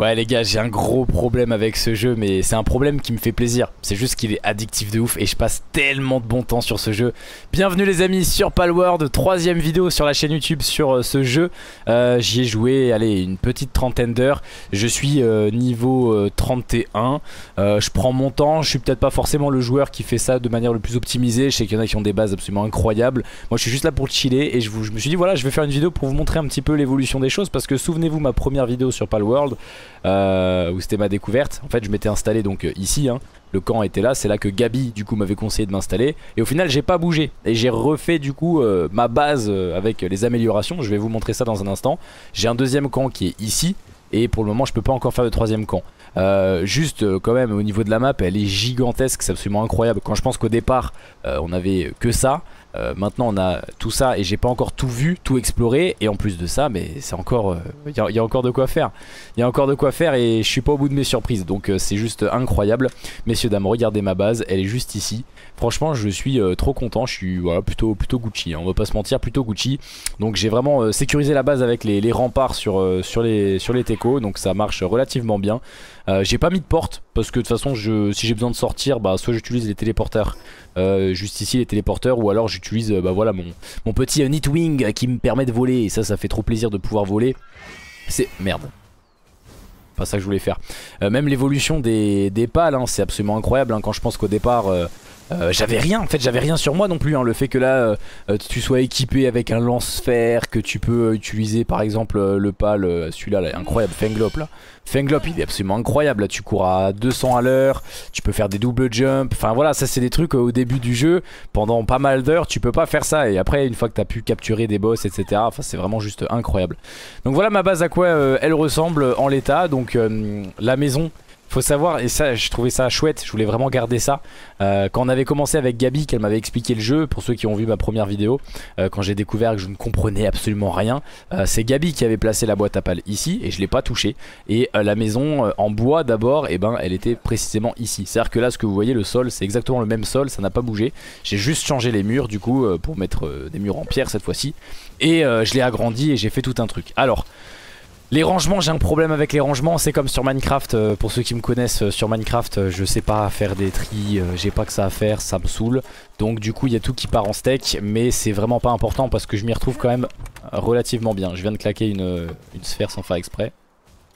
Ouais les gars j'ai un gros problème avec ce jeu mais c'est un problème qui me fait plaisir. C'est juste qu'il est addictif de ouf et je passe tellement de bon temps sur ce jeu. Bienvenue les amis sur Palworld, troisième vidéo sur la chaîne YouTube sur euh, ce jeu. Euh, J'y ai joué allez une petite trentaine d'heures. Je suis euh, niveau 31 Je prends mon temps, je suis peut-être pas forcément le joueur qui fait ça de manière le plus optimisée. Je sais qu'il y en a qui ont des bases absolument incroyables. Moi je suis juste là pour chiller et je, vous, je me suis dit voilà je vais faire une vidéo pour vous montrer un petit peu l'évolution des choses Parce que souvenez-vous ma première vidéo sur Palworld euh, où c'était ma découverte. En fait, je m'étais installé donc euh, ici. Hein. Le camp était là, c'est là que Gabi du coup m'avait conseillé de m'installer et au final j'ai pas bougé et j'ai refait du coup euh, ma base avec les améliorations, je vais vous montrer ça dans un instant. J'ai un deuxième camp qui est ici et pour le moment je peux pas encore faire le troisième camp. juste quand même au niveau de la map elle est gigantesque, c'est absolument incroyable. Quand je pense qu'au départ on avait que ça, euh, maintenant on a tout ça et j'ai pas encore tout vu, tout exploré et en plus de ça mais c'est encore il euh, y, a encore de quoi faire. Il y a encore de quoi faire et je suis pas au bout de mes surprises donc euh, c'est juste incroyable. Messieurs dames, regardez ma base, elle est juste ici. Franchement, je suis trop content, je suis voilà, plutôt plutôt Gucci, hein. on va pas se mentir, plutôt Gucci. Donc j'ai vraiment sécurisé la base avec les, remparts sur sur les sur les techos donc ça marche relativement bien. J'ai pas mis de porte parce que de toute façon je, si j'ai besoin de sortir bah soit j'utilise les téléporteurs juste ici les téléporteurs ou alors j'utilise euh, bah mon, petit Nitwing qui me permet de voler et ça ça fait trop plaisir de pouvoir voler. C'est... merde. Pas ça que je voulais faire. Euh, même l'évolution des, des pales, hein, c'est absolument incroyable. Hein, quand je pense qu'au départ, euh, j'avais rien, en fait j'avais rien sur moi non plus. Hein. Le fait que là euh, euh, tu sois équipé avec un lance-fer, que tu peux utiliser par exemple le pal, celui-là là, incroyable, Fenglop là. Fenglop il est absolument incroyable, là tu cours à 200 à l'heure, tu peux faire des double jump, enfin voilà ça c'est des trucs au début du jeu, pendant pas mal d'heures tu peux pas faire ça et après une fois que t'as pu capturer des boss etc, enfin c'est vraiment juste incroyable. Donc voilà ma base à quoi elle ressemble en l'état, donc la maison faut savoir, et ça je trouvais ça chouette, je voulais vraiment garder ça. Euh, quand on avait commencé avec Gabi, qu'elle m'avait expliqué le jeu, pour ceux qui ont vu ma première vidéo, euh, quand j'ai découvert que je ne comprenais absolument rien, euh, c'est Gabi qui avait placé la boîte à pales ici, et je l'ai pas touché. Et la maison en bois d'abord, eh ben elle était précisément ici. C'est-à-dire que là ce que vous voyez, le sol, c'est exactement le même sol, ça n'a pas bougé. J'ai juste changé les murs du coup pour mettre des murs en pierre cette fois-ci. Et je l'ai agrandi et j'ai fait tout un truc. Alors... Les rangements, j'ai un problème avec les rangements, c'est comme sur Minecraft, euh, pour ceux qui me connaissent euh, sur Minecraft, euh, je sais pas faire des tris, j'ai pas que ça à faire, ça me saoule. Donc du coup il y a tout qui part en steak, mais c'est vraiment pas important parce que je m'y retrouve quand même relativement bien. Je viens de claquer une, sphère sans faire exprès.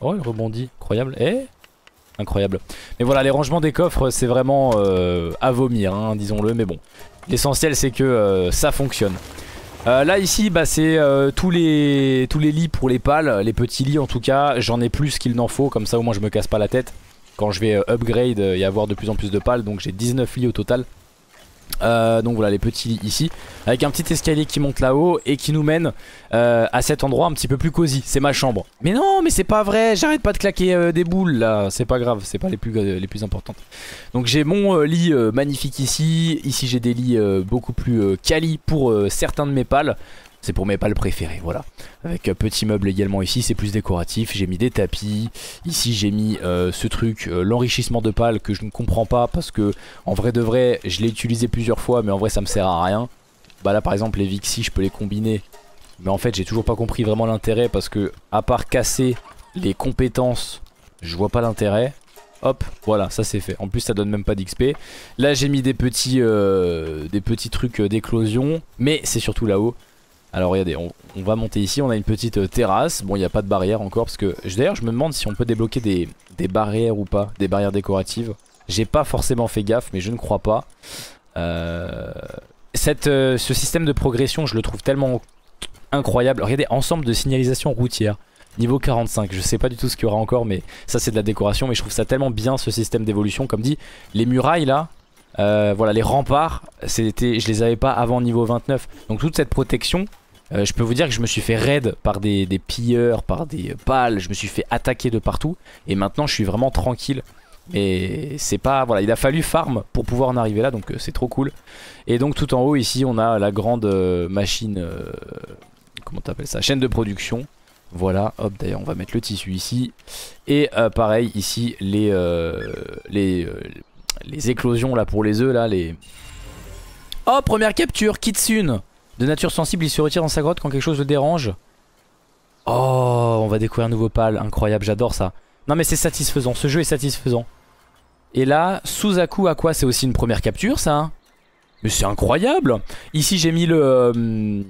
Oh il rebondit, incroyable. Eh Incroyable. Mais voilà, les rangements des coffres c'est vraiment à vomir, hein, disons-le, mais bon. L'essentiel c'est que ça fonctionne. Euh, là ici bah, c'est euh, tous, les, tous les lits pour les pales, les petits lits en tout cas, j'en ai plus qu'il n'en faut, comme ça au moins je me casse pas la tête quand je vais euh, upgrade et avoir de plus en plus de pales, donc j'ai 19 lits au total. Euh, donc voilà les petits lits ici. Avec un petit escalier qui monte là-haut Et qui nous mène euh, à cet endroit un petit peu plus cosy. C'est ma chambre. Mais non mais c'est pas vrai. J'arrête pas de claquer euh, des boules là. C'est pas grave. C'est pas les plus, les plus importantes. Donc j'ai mon lit magnifique ici. Ici j'ai des lits beaucoup plus quali pour certains de mes pales c'est pour mes pales préférés, voilà. Avec un petit meuble également ici, c'est plus décoratif. J'ai mis des tapis. Ici, j'ai mis euh, ce truc, euh, l'enrichissement de pales que je ne comprends pas parce que en vrai de vrai, je l'ai utilisé plusieurs fois, mais en vrai, ça me sert à rien. Bah là, par exemple, les Vixi, je peux les combiner. Mais en fait, j'ai toujours pas compris vraiment l'intérêt parce que, à part casser les compétences, je vois pas l'intérêt. Hop, voilà, ça c'est fait. En plus, ça donne même pas d'XP. Là, j'ai mis des petits, euh, des petits trucs d'éclosion, mais c'est surtout là-haut. Alors regardez, on, va monter ici, on a une petite euh, terrasse. Bon, il n'y a pas de barrière encore parce que... D'ailleurs, je me demande si on peut débloquer des, barrières ou pas, des barrières décoratives. J'ai pas forcément fait gaffe, mais je ne crois pas. Euh, euh, ce système de progression, je le trouve tellement incroyable. Regardez, ensemble de signalisation routière. Niveau 45, je sais pas du tout ce qu'il y aura encore, mais ça c'est de la décoration. Mais je trouve ça tellement bien ce système d'évolution. Comme dit, les murailles là, voilà, les remparts, je les avais pas avant niveau 29. Donc toute cette protection, euh, je peux vous dire que je me suis fait raid par des, pilleurs, par des pales, je me suis fait attaquer de partout. Et maintenant je suis vraiment tranquille. Mais c'est pas... Voilà, il a fallu farm pour pouvoir en arriver là, donc euh, c'est trop cool. Et donc tout en haut ici on a la grande euh, machine... comment t'appelles ça Chaîne de production. Voilà, hop d'ailleurs on va mettre le tissu ici. Et pareil ici les... les les éclosions là pour les œufs là les... Oh première capture Kitsune de nature sensible, il se retire dans sa grotte quand quelque chose le dérange. Oh, on va découvrir un nouveau pal, incroyable, j'adore ça. Non mais c'est satisfaisant, ce jeu est satisfaisant. Et là, Suzaku à quoi C'est aussi une première capture ça hein? Mais c'est incroyable Ici j'ai mis le... Euh,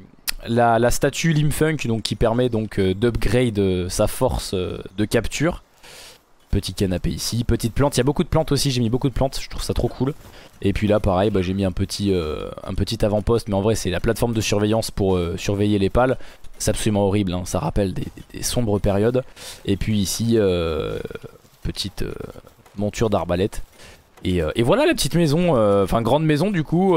la, statue Limfunk donc, qui permet donc euh, d'upgrade euh, sa force de capture. Petit canapé ici, petite plante, il y a beaucoup de plantes aussi, j'ai mis beaucoup de plantes, je trouve ça trop cool. Et puis là pareil, bah, j'ai mis un petit, un petit avant-poste, mais en vrai c'est la plateforme de surveillance pour surveiller les pales. C'est absolument horrible, hein. ça rappelle des, sombres périodes. Et puis ici, petite monture d'arbalète. Euh, et, voilà la petite maison, euh, enfin grande maison du coup.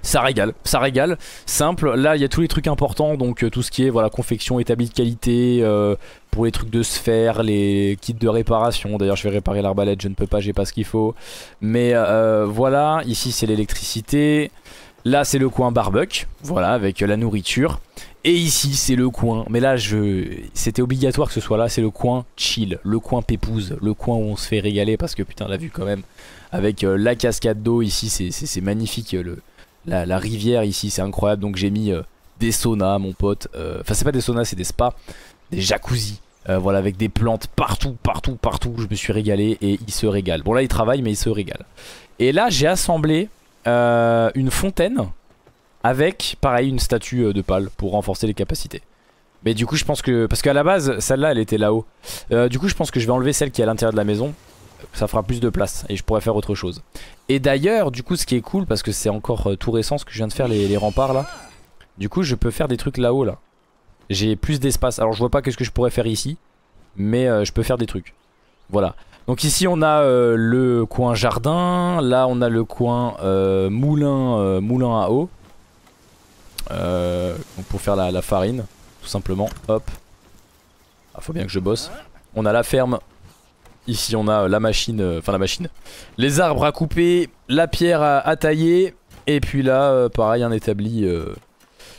Euh, ça régale, ça régale, simple, là il y a tous les trucs importants, donc tout ce qui est voilà confection établie de qualité, pour les trucs de sphère, les kits de réparation, d'ailleurs je vais réparer l'arbalète, je ne peux pas, j'ai pas ce qu'il faut, mais voilà, ici c'est l'électricité, là c'est le coin barbecue, voilà, avec la nourriture, et ici c'est le coin, mais là je c'était obligatoire que ce soit là, c'est le coin chill, le coin pépouze, le coin où on se fait régaler parce que putain la vue quand même, avec euh, la cascade d'eau ici c'est magnifique, le, la, rivière ici c'est incroyable, donc j'ai mis euh, des saunas mon pote, euh, enfin c'est pas des saunas c'est des spas, des jacuzzi, voilà avec des plantes partout, partout, partout, je me suis régalé et il se régale. Bon là il travaille mais il se régale. Et là j'ai assemblé une fontaine avec pareil une statue euh, de pâle pour renforcer les capacités. Mais du coup je pense que... Parce qu'à la base celle-là elle était là-haut. Euh, du coup je pense que je vais enlever celle qui est à l'intérieur de la maison. Ça fera plus de place et je pourrais faire autre chose. Et d'ailleurs du coup ce qui est cool parce que c'est encore euh, tout récent ce que je viens de faire les, remparts là. Du coup je peux faire des trucs là-haut là. J'ai plus d'espace. Alors je vois pas qu'est-ce que je pourrais faire ici. Mais je peux faire des trucs. Voilà. Donc ici on a le coin jardin. Là on a le coin moulin, à eau. Euh, pour faire la, farine, tout simplement. Hop. Ah, faut bien que je bosse. On a la ferme. Ici, on a la machine. Euh, enfin, la machine. Les arbres à couper, la pierre à, tailler. Et puis là, euh, pareil, un établi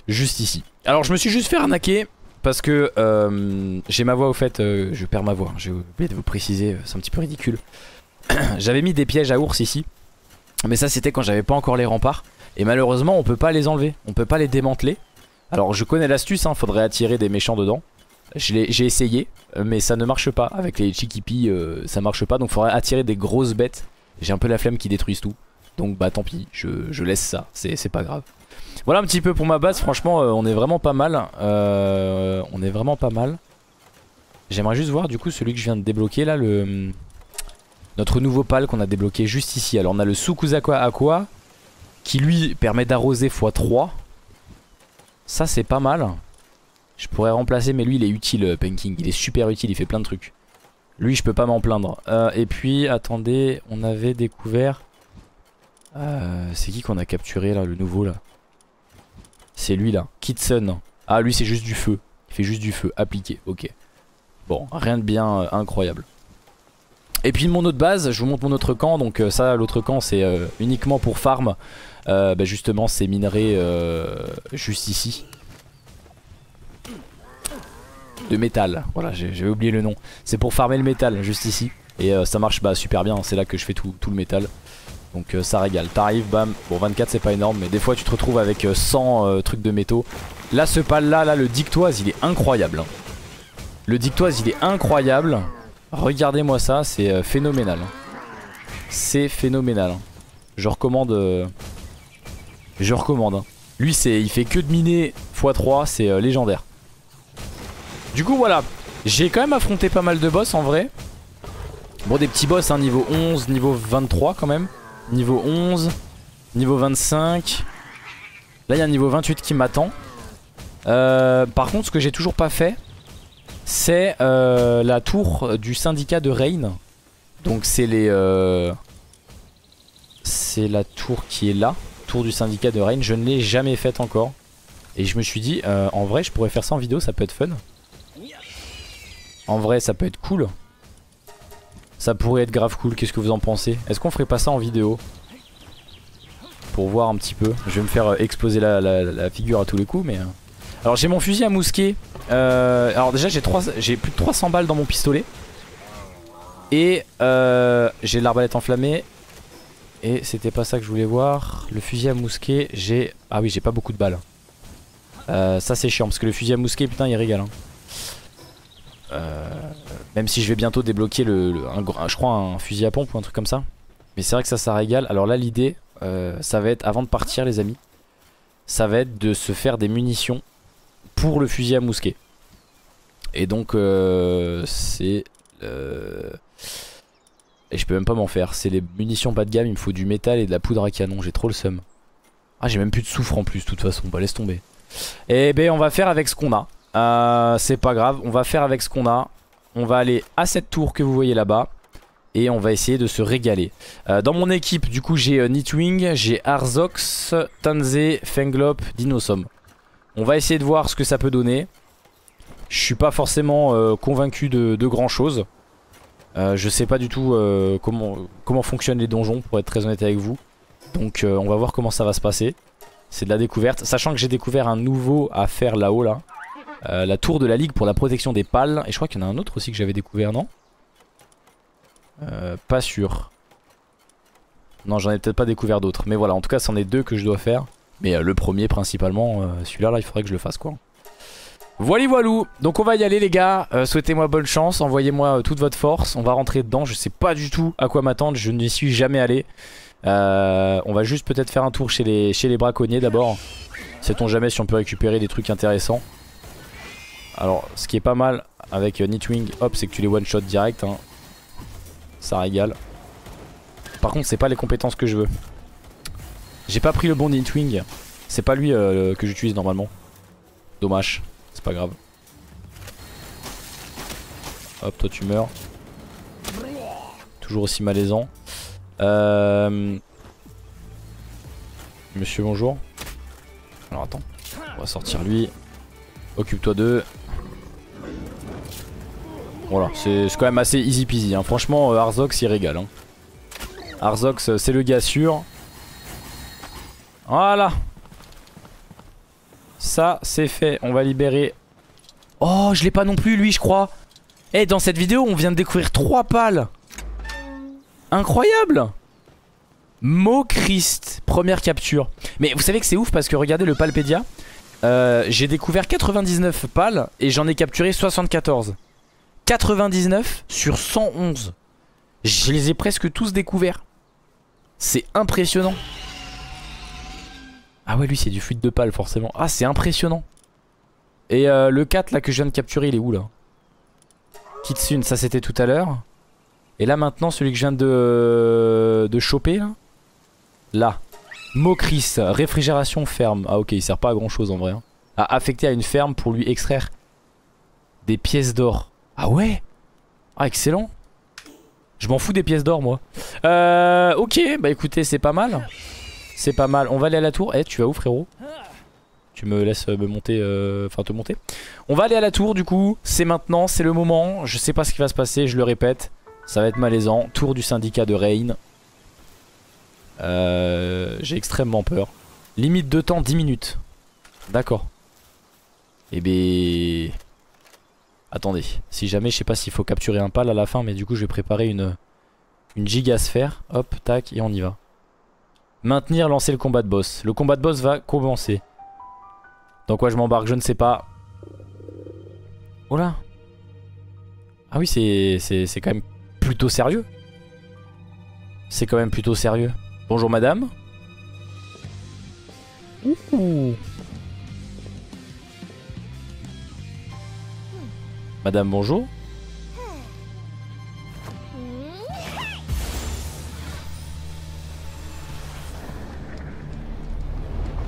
juste ici. Alors, je me suis juste fait arnaquer. Parce que j'ai ma voix au fait, je perds ma voix, j'ai oublié de vous préciser, c'est un petit peu ridicule. j'avais mis des pièges à ours ici, mais ça c'était quand j'avais pas encore les remparts. Et malheureusement on peut pas les enlever, on peut pas les démanteler. Alors je connais l'astuce, hein, faudrait attirer des méchants dedans. J'ai essayé, euh, mais ça ne marche pas. Avec les Chikipi, euh, ça marche pas. Donc faudrait attirer des grosses bêtes. J'ai un peu la flemme qui détruisent tout. Donc bah tant pis, je, laisse ça, c'est pas grave. Voilà un petit peu pour ma base, franchement euh, on est vraiment pas mal. on est vraiment pas mal. J'aimerais juste voir du coup celui que je viens de débloquer là, le... Notre nouveau pal qu'on a débloqué juste ici. Alors on a le Sukuzakwa Aqua qui lui permet d'arroser x3. Ça c'est pas mal. Je pourrais remplacer mais lui il est utile euh, Penking, il est super utile, il fait plein de trucs. Lui je peux pas m'en plaindre. Euh, et puis attendez, on avait découvert... Euh, c'est qui qu'on a capturé là, le nouveau là? C'est lui là, Kitson. Ah lui c'est juste du feu, il fait juste du feu appliqué, ok. Bon, rien de bien incroyable. Et puis mon autre base, je vous montre mon autre camp. Donc ça, l'autre camp, c'est uniquement pour farm. Bah justement ces minerais juste ici. De métal, voilà j'ai oublié le nom. C'est pour farmer le métal juste ici. Et euh, ça marche bah, super bien, c'est là que je fais tout, le métal. Donc ça régale. T'arrives, bam. Bon 24 c'est pas énorme mais des fois tu te retrouves avec 100 trucs de métaux. Là ce pal là, là le dictoise il est incroyable. Hein. Le dictoise il est incroyable. Regardez-moi ça, c'est phénoménal. C'est phénoménal. Je recommande je recommande. Hein. Lui, il fait que de miner x3, c'est euh, légendaire. Du coup, voilà. J'ai quand même affronté pas mal de boss en vrai. Bon, des petits boss, hein, niveau 11, niveau 23 quand même. Niveau 11, niveau 25. Là, il y a un niveau 28 qui m'attend. Euh, par contre, ce que j'ai toujours pas fait, c'est euh, la tour du syndicat de Rain. Donc, c'est les... c'est la tour qui est là du syndicat de Rain. Je ne l'ai jamais faite encore. Et je me suis dit, euh, en vrai, je pourrais faire ça en vidéo, ça peut être fun. En vrai, ça peut être cool. Ça pourrait être grave cool, qu'est-ce que vous en pensez? Est-ce qu'on ferait pas ça en vidéo? Pour voir un petit peu. Je vais me faire euh, exploser la, figure à tous les coups, mais... Euh. Alors j'ai mon fusil à mousquet. alors déjà j'ai plus de 300 balles dans mon pistolet. Et j'ai l'arbalète enflammée. Et c'était pas ça que je voulais voir. Le fusil à mousquet, j'ai... Ah oui, j'ai pas beaucoup de balles. Euh, ça c'est chiant parce que le fusil à mousquet, putain, il régale. Hein. Euh, Même si je vais bientôt débloquer le, je crois un fusil à pompe ou un truc comme ça. Mais c'est vrai que ça, ça régale. Alors là, l'idée, euh, ça va être, avant de partir les amis, ça va être de se faire des munitions pour le fusil à mousquet. Et donc, euh, c'est... Et je peux même pas m'en faire. C'est les munitions bas de gamme, il me faut du métal et de la poudre à canon. J'ai trop le seum. Ah, j'ai même plus de soufre en plus, de toute façon. Bah, laisse tomber. Et eh ben, on va faire avec ce qu'on a. Euh, c'est pas grave, on va faire avec ce qu'on a. On va aller à cette tour que vous voyez là-bas. Et on va essayer de se régaler. Euh, dans mon équipe, du coup, j'ai euh, Nitwing, j'ai Arzox, Tanze, Fenglop, Dinosom. On va essayer de voir ce que ça peut donner. Je suis pas forcément convaincu de, grand chose. je sais pas du tout comment, comment fonctionnent les donjons, pour être très honnête avec vous. Donc on va voir comment ça va se passer. C'est de la découverte. Sachant que j'ai découvert un nouveau à faire là-haut là. Euh, la tour de la ligue pour la protection des pales. Et je crois qu'il y en a un autre aussi que j'avais découvert, non euh, Pas sûr. Non, j'en ai peut-être pas découvert d'autres. Mais voilà, en tout cas, c'en est deux que je dois faire. Mais euh, le premier principalement, celui-là, là, il faudrait que je le fasse quoi. Voilà voilou Donc on va y aller les gars, souhaitez-moi bonne chance, envoyez-moi toute votre force, on va rentrer dedans, je sais pas du tout à quoi m'attendre, je n'y suis jamais allé. on va juste peut-être faire un tour chez les, chez les braconniers d'abord, sait-on jamais si on peut récupérer des trucs intéressants. Alors, ce qui est pas mal avec euh, Nitwing, hop, c'est que tu les one-shot direct. Hein. Ça régale. Par contre, c'est pas les compétences que je veux. J'ai pas pris le bon Nitwing. C'est pas lui euh, que j'utilise normalement. Dommage, c'est pas grave. Hop, toi tu meurs. Toujours aussi malaisant. Euh... Monsieur, bonjour. Alors attends, on va sortir lui. Occupe-toi d'eux. Voilà, c'est quand même assez easy peasy. Hein. Franchement, euh, Arzox il régale. Hein. Arzox, euh, c'est le gars sûr. Voilà. Ça, c'est fait. On va libérer. Oh, je l'ai pas non plus, lui, je crois. Eh, dans cette vidéo, on vient de découvrir trois pales. Incroyable. Mo-Christ, première capture. Mais vous savez que c'est ouf parce que regardez le Palpedia. Euh, j'ai découvert 99 pales et j'en ai capturé 74. 99 sur 111. Je les ai presque tous découverts. C'est impressionnant. Ah ouais, lui, c'est du fuite de pales, forcément. Ah, c'est impressionnant. Et euh, le 4, là, que je viens de capturer, il est où, là? Kitsune, ça, c'était tout à l'heure. Et là, maintenant, celui que je viens de, de choper, là? Là. Mocris, réfrigération ferme. Ah, ok, il sert pas à grand-chose, en vrai. Hein. À affecter à une ferme pour lui extraire des pièces d'or. Ah ouais? Ah excellent. Je m'en fous des pièces d'or moi. Euh, Ok bah écoutez c'est pas mal. C'est pas mal. On va aller à la tour. Eh tu vas où frérot? Tu me laisses me monter euh, Enfin te monter. On va aller à la tour du coup. C'est maintenant c'est le moment. Je sais pas ce qui va se passer je le répète. Ça va être malaisant. Tour du syndicat de Rain euh, J'ai extrêmement peur Limite de temps 10 minutes D'accord Eh ben Attendez, si jamais, je sais pas s'il faut capturer un pal à la fin, mais du coup je vais préparer une, une gigasphère. Hop, tac, et on y va. Maintenir, lancer le combat de boss. Le combat de boss va commencer. Dans quoi je m'embarque, je ne sais pas. Oh là Ah oui, c'est quand même plutôt sérieux. C'est quand même plutôt sérieux. Bonjour madame. Ouh Madame, bonjour.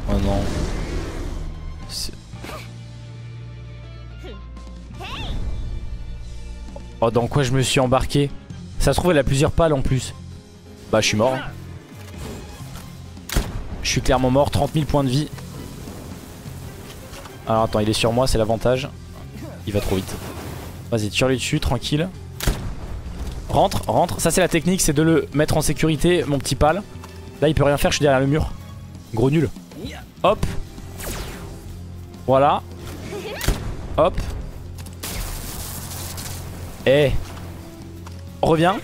Oh non. Oh, dans quoi je me suis embarqué? Ça se trouve, elle a plusieurs pales en plus. Bah, je suis mort. Je suis clairement mort, 30 000 points de vie. Alors attends, il est sur moi, c'est l'avantage. Il va trop vite. Vas-y, tire-lui dessus, tranquille. Rentre, rentre. Ça, c'est la technique, c'est de le mettre en sécurité, mon petit pal. Là, il peut rien faire, je suis derrière le mur. Gros nul. Hop. Voilà. Hop. Eh. Reviens.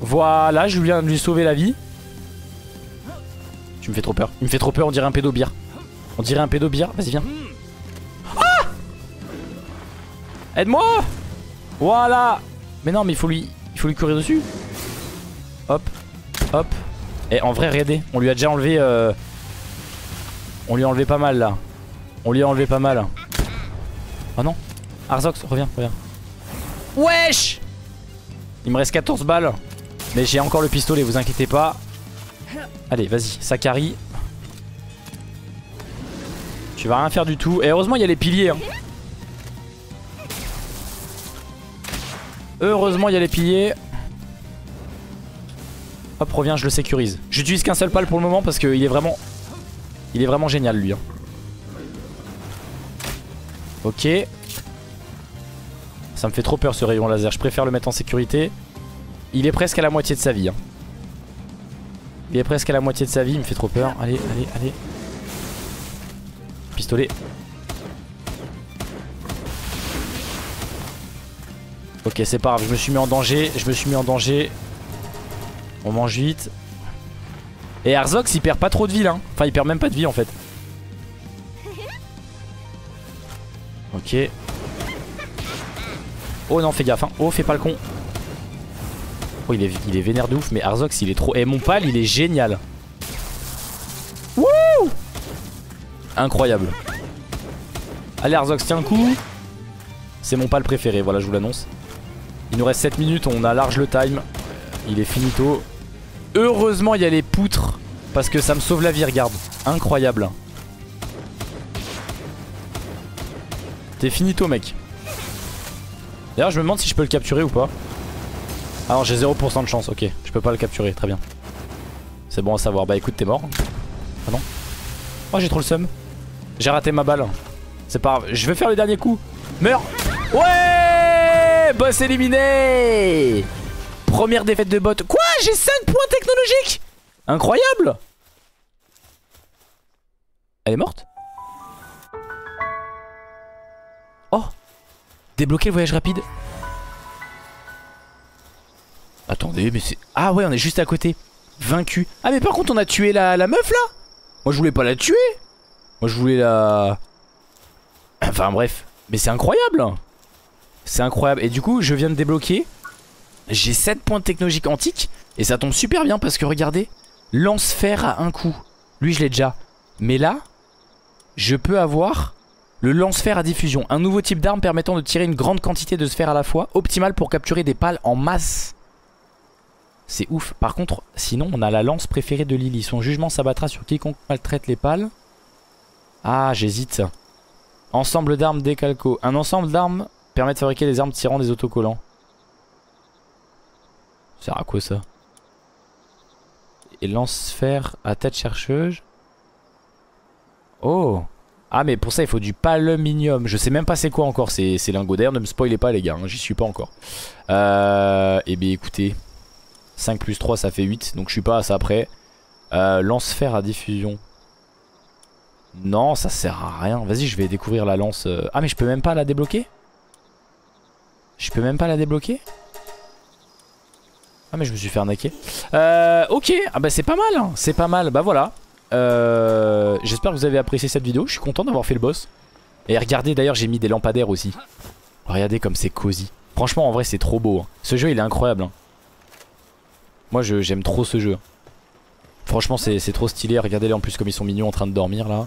Voilà, je viens de lui sauver la vie. Me fais trop peur. Il me fait trop peur, on dirait un pédobire. On dirait un pédobire. Vas-y, viens. Ah Aide-moi voilà Mais non mais il faut lui, il faut lui courir dessus. Hop, hop. Et en vrai regardez, on lui a déjà enlevé... Euh... On lui a enlevé pas mal là. On lui a enlevé pas mal. Oh non. Arzox, reviens, reviens. Wesh Il me reste 14 balles. Mais j'ai encore le pistolet, vous inquiétez pas. Allez, vas-y, Sakari. Tu vas rien faire du tout. Et heureusement, il y a les piliers. Hein. Heureusement, il y a les piliers. Hop, reviens, je le sécurise. J'utilise qu'un seul pal pour le moment parce qu'il est vraiment... Il est vraiment génial, lui. Hein. Ok. Ça me fait trop peur ce rayon laser. Je préfère le mettre en sécurité. Il est presque à la moitié de sa vie. Hein. Il est presque à la moitié de sa vie. Il me fait trop peur. Allez, allez, allez. Pistolet. Ok, c'est pas grave. Je me suis mis en danger. Je me suis mis en danger. On mange vite. Et Arzox, il perd pas trop de vie là. Hein. Enfin, il perd même pas de vie en fait. Ok. Oh non, fais gaffe. Hein. Oh, fais pas le con. Il est, il est vénère de ouf. Mais Arzox, il est trop... Et eh, mon pal, il est génial. Wouh Incroyable. Allez, Arzox, tiens le coup. C'est mon pal préféré, voilà, je vous l'annonce. Il nous reste 7 minutes, on a large le time. Il est finito. Heureusement, il y a les poutres. Parce que ça me sauve la vie, regarde. Incroyable. T'es finito, mec. D'ailleurs, je me demande si je peux le capturer ou pas. Alors, j'ai 0% de chance, ok. Je peux pas le capturer, très bien. C'est bon à savoir. Bah écoute, t'es mort. Ah non Oh, j'ai trop le seum. J'ai raté ma balle. C'est pas grave. Je vais faire le dernier coup. Meurs Ouais Boss éliminé Première défaite de bot. Quoi? J'ai 5 points technologiques Incroyable Elle est morte? Oh Débloquer le voyage rapide. Attendez, mais c'est... Ah ouais, on est juste à côté. Vaincu. Ah mais par contre, on a tué la, la meuf là? Moi, je voulais pas la tuer. Moi, je voulais la... Enfin bref. Mais c'est incroyable. C'est incroyable. Et du coup, je viens de débloquer. J'ai 7 points de technologique antique. Et ça tombe super bien parce que regardez. Lance-fer à un coup. Lui, je l'ai déjà. Mais là, je peux avoir le lance-fer à diffusion, un nouveau type d'arme permettant de tirer une grande quantité de sphères à la fois, optimal pour capturer des pales en masse. C'est ouf. Par contre, sinon, on a la lance préférée de Lily. Son jugement s'abattra sur quiconque maltraite les pales. Ah, j'hésite. Ensemble d'armes décalco. Un ensemble d'armes permet de fabriquer des armes tirant des autocollants. Ça sert à quoi ça? Et lance-fer à tête chercheuse. Oh ah mais pour ça il faut du paluminium Je sais même pas c'est quoi encore ces, lingots d'air Ne me spoilez pas les gars hein, J'y suis pas encore euh, eh bien écoutez 5 plus 3 ça fait 8 Donc je suis pas à ça après euh, Lance-fer à diffusion Non ça sert à rien Vas-y je vais découvrir la lance euh. Ah mais je peux même pas la débloquer? Je peux même pas la débloquer? Ah mais je me suis fait arnaquer euh, Ok Ah bah c'est pas mal hein. C'est pas mal Bah voilà euh, J'espère que vous avez apprécié cette vidéo. Je suis content d'avoir fait le boss. Et regardez d'ailleurs j'ai mis des lampadaires aussi. Regardez comme c'est cosy. Franchement en vrai c'est trop beau. Hein. Ce jeu il est incroyable. Hein. Moi j'aime trop ce jeu. Franchement c'est trop stylé. Regardez-les en plus comme ils sont mignons en train de dormir là.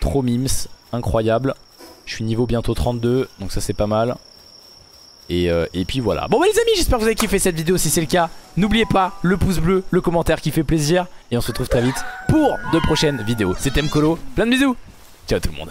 Trop mims. Incroyable. Je suis niveau bientôt 32. Donc ça c'est pas mal. Euh, et, puis voilà. Bon bah les amis, j'espère que vous avez kiffé cette vidéo. Si c'est le cas, n'oubliez pas le pouce bleu, le commentaire qui fait plaisir. Et on se retrouve très vite pour de prochaines vidéos. C'était Mkolo, plein de bisous. Ciao tout le monde.